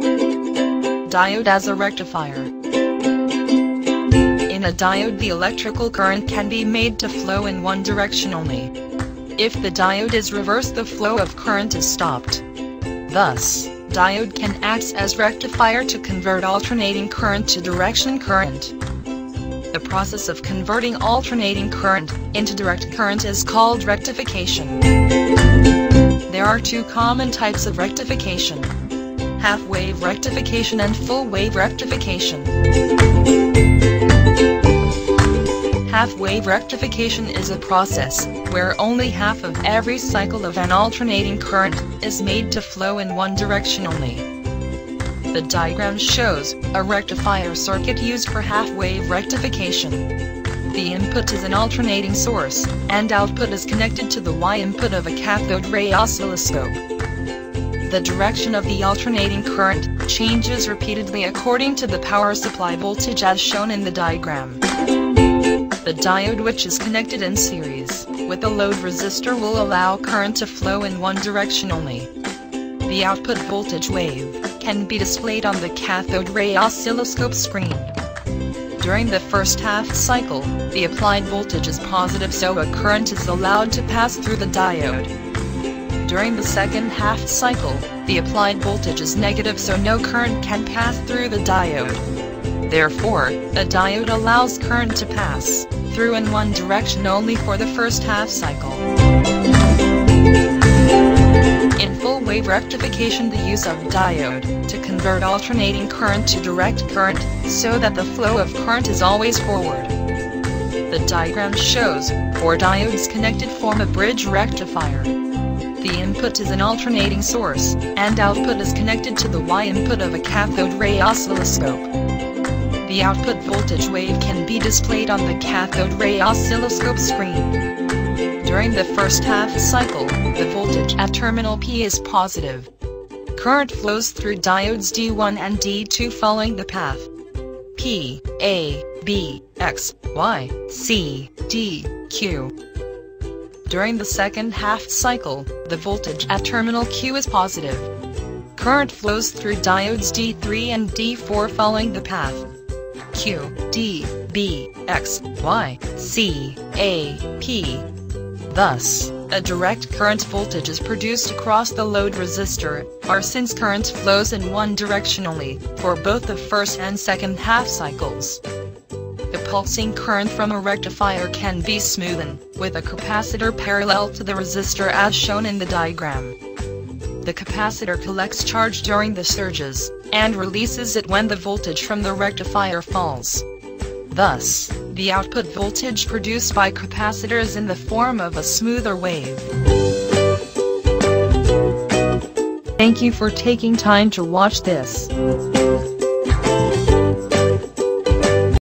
Diode as a rectifier. In a diode the electrical current can be made to flow in one direction only. If the diode is reversed the flow of current is stopped. Thus, diode can act as rectifier to convert alternating current to direction current. The process of converting alternating current into direct current is called rectification. There are two common types of rectification. Half-wave rectification and full-wave rectification. Half-wave rectification is a process where only half of every cycle of an alternating current is made to flow in one direction only. The diagram shows a rectifier circuit used for half-wave rectification. The input is an alternating source, and output is connected to the Y input of a cathode ray oscilloscope. The direction of the alternating current changes repeatedly according to the power supply voltage as shown in the diagram. The diode which is connected in series with the load resistor will allow current to flow in one direction only. The output voltage wave can be displayed on the cathode ray oscilloscope screen. During the first half cycle, the applied voltage is positive so a current is allowed to pass through the diode. During the second half cycle, the applied voltage is negative so no current can pass through the diode. Therefore, a diode allows current to pass through in one direction only for the first half cycle. In full wave rectification the use of diode to convert alternating current to direct current so that the flow of current is always forward. The diagram shows four diodes connected form a bridge rectifier. The input is an alternating source, and output is connected to the Y input of a cathode ray oscilloscope. The output voltage wave can be displayed on the cathode ray oscilloscope screen. During the first half cycle, the voltage at terminal P is positive. Current flows through diodes D1 and D2 following the path P, A, B, X, Y, C, D, Q. During the second half cycle, the voltage at terminal Q is positive. Current flows through diodes D3 and D4 following the path Q, D, B, X, Y, C, A, P, Thus, a direct current voltage is produced across the load resistor, R since current flows in one direction only, for both the first and second half cycles. Pulsing current from a rectifier can be smoothened, with a capacitor parallel to the resistor as shown in the diagram. The capacitor collects charge during the surges, and releases it when the voltage from the rectifier falls. Thus, the output voltage produced by capacitors in the form of a smoother wave. Thank you for taking time to watch this.